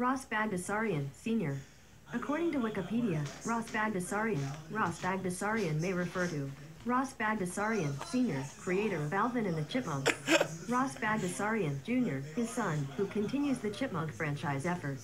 Ross Bagdasarian, Sr. According to Wikipedia, Ross Bagdasarian, Ross Bagdasarian may refer to Ross Bagdasarian, Sr., creator of Alvin and the Chipmunks. Ross Bagdasarian, Jr., his son, who continues the Chipmunk franchise effort.